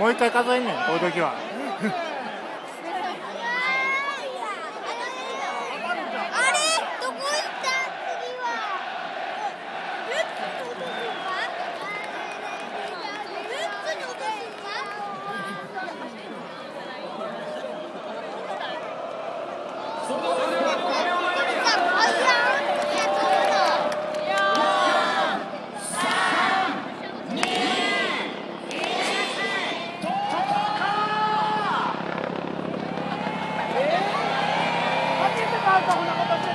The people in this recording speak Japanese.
もう一回数えんねんこういう時は。それ？では5秒前にかこんな形